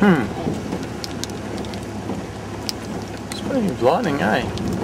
Hmm. It's pretty blinding, eh?